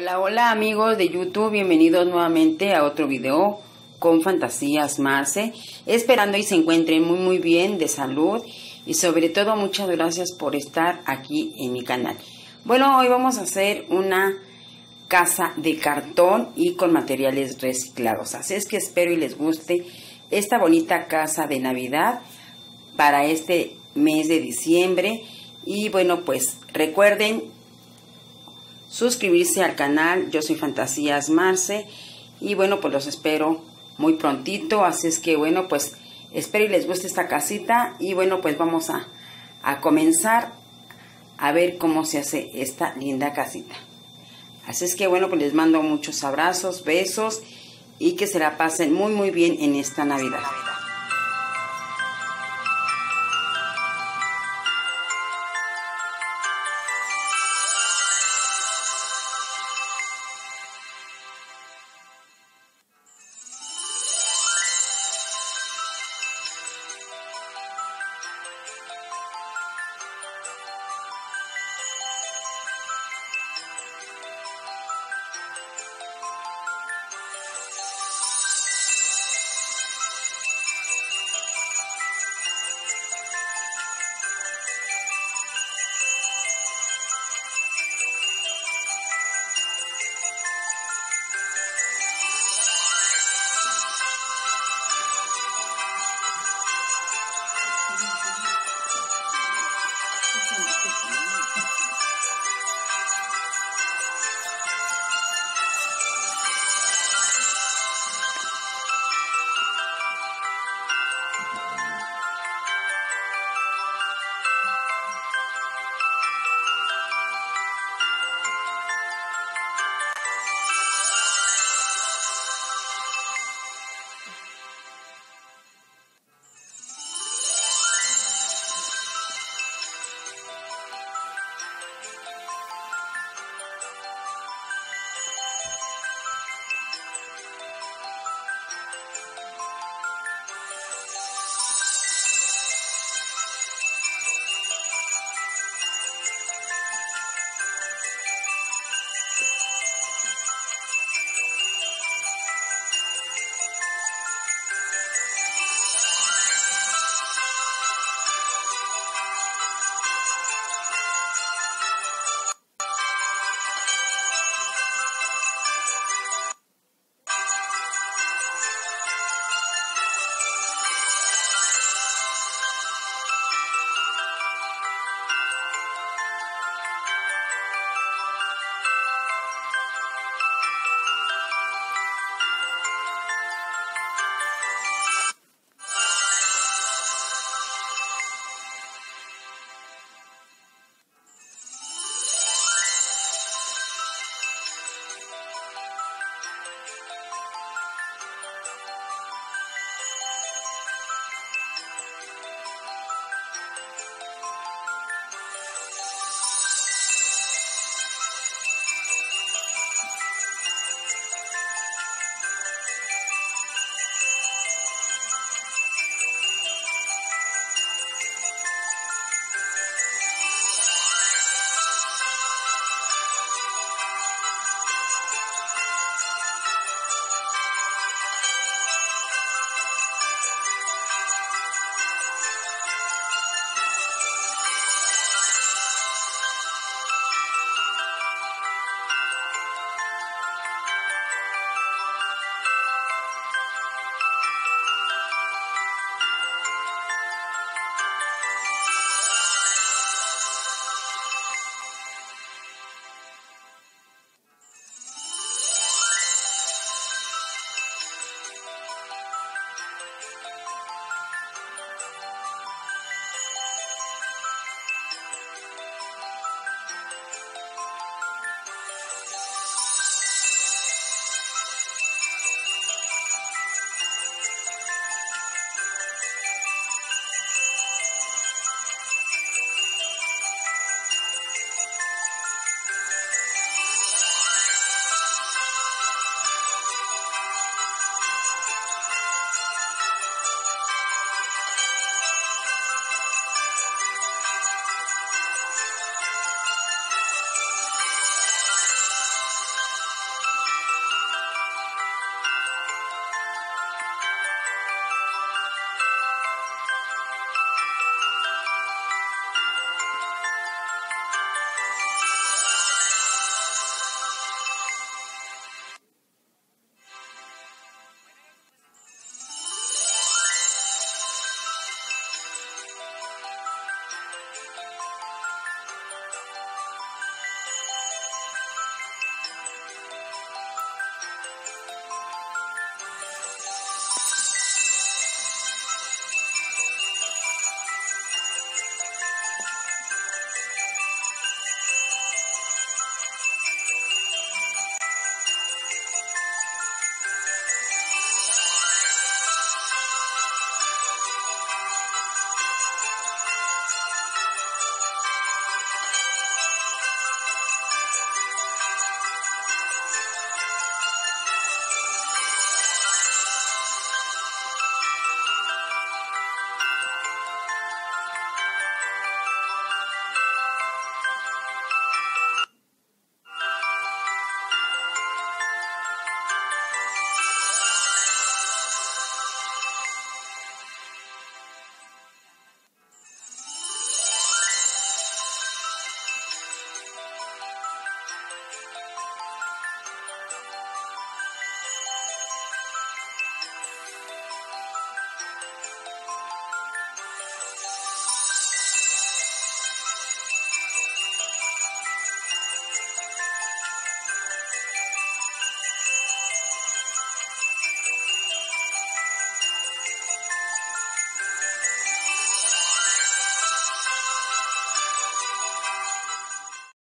Hola, hola amigos de YouTube, bienvenidos nuevamente a otro video con Fantasías Marce, esperando y se encuentren muy muy bien de salud y sobre todo muchas gracias por estar aquí en mi canal. Bueno, hoy vamos a hacer una casa de cartón y con materiales reciclados, así es que espero y les guste esta bonita casa de Navidad para este mes de diciembre y bueno pues recuerden suscribirse al canal. Yo soy Fantasías Marce y bueno, pues los espero muy prontito. Así es que bueno, pues espero y les guste esta casita y bueno, pues vamos a, a comenzar a ver cómo se hace esta linda casita. Así es que bueno, pues les mando muchos abrazos, besos y que se la pasen muy muy bien en esta Navidad.